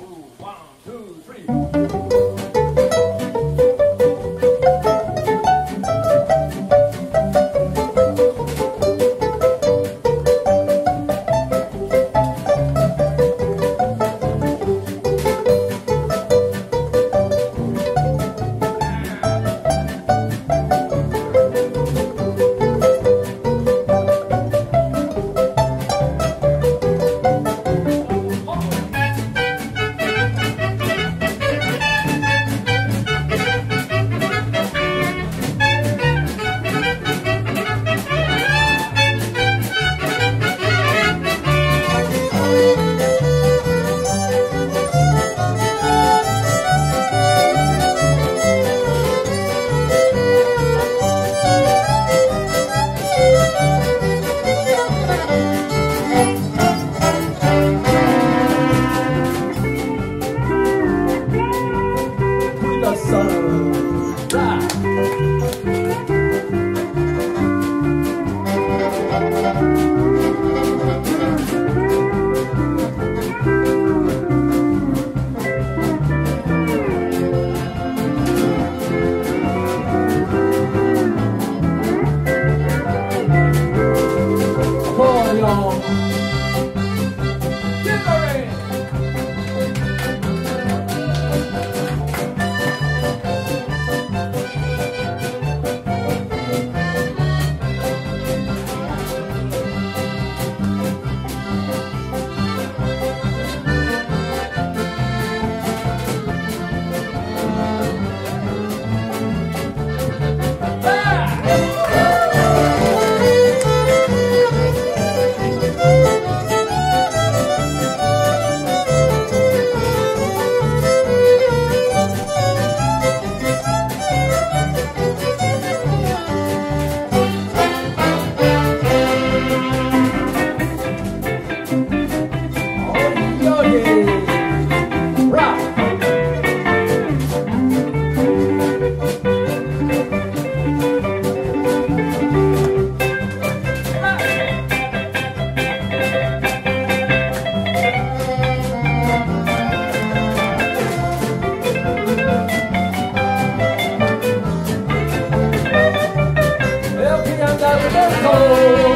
Ooh, wow. 哎呦！cold.